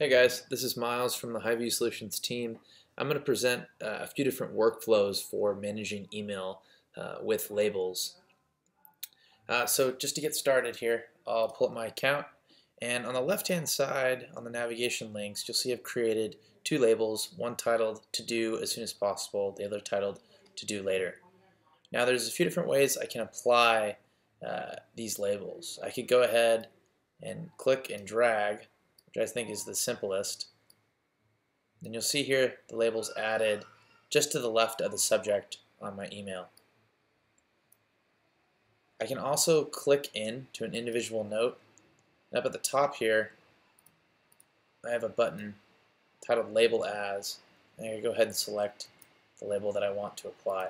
Hey guys, this is Miles from the HiView Solutions team. I'm going to present uh, a few different workflows for managing email uh, with labels. Uh, so just to get started here, I'll pull up my account and on the left hand side on the navigation links you'll see I've created two labels, one titled to do as soon as possible, the other titled to do later. Now there's a few different ways I can apply uh, these labels. I could go ahead and click and drag, which I think is the simplest. Then you'll see here the labels added just to the left of the subject on my email. I can also click in to an individual note. And up at the top here, I have a button titled Label As. And I can go ahead and select the label that I want to apply.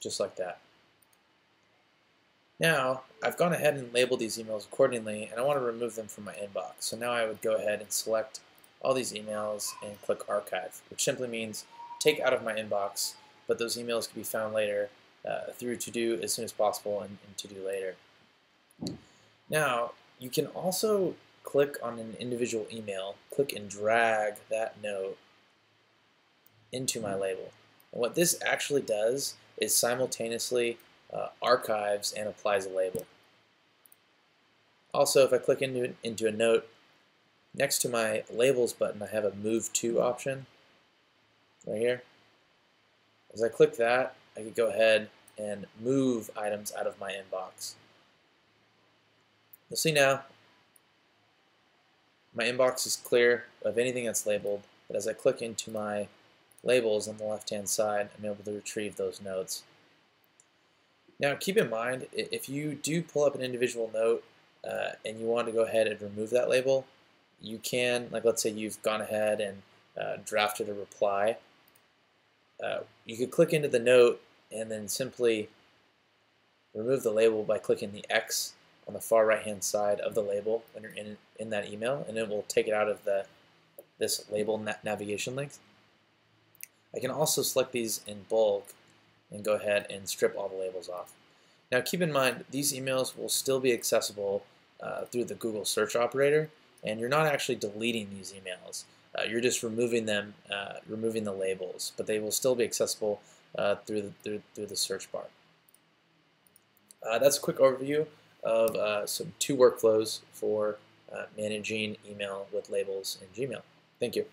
Just like that. Now, I've gone ahead and labeled these emails accordingly, and I want to remove them from my inbox. So now I would go ahead and select all these emails and click Archive, which simply means take out of my inbox, but those emails can be found later uh, through To Do as soon as possible and, and To Do later. Now, you can also click on an individual email, click and drag that note into my label. And what this actually does is simultaneously uh, archives and applies a label. Also, if I click into, into a note, next to my labels button, I have a move to option right here. As I click that, I could go ahead and move items out of my inbox. You'll see now my inbox is clear of anything that's labeled, but as I click into my labels on the left hand side, I'm able to retrieve those notes. Now keep in mind, if you do pull up an individual note uh, and you want to go ahead and remove that label, you can, like let's say you've gone ahead and uh, drafted a reply, uh, you could click into the note and then simply remove the label by clicking the X on the far right hand side of the label when you're in, in that email and it will take it out of the this label na navigation link. I can also select these in bulk and go ahead and strip all the labels off. Now keep in mind, these emails will still be accessible uh, through the Google search operator, and you're not actually deleting these emails. Uh, you're just removing them, uh, removing the labels, but they will still be accessible uh, through, the, through, through, the search bar. Uh, that's a quick overview of uh, some two workflows for managing email with labels in Gmail. Thank you.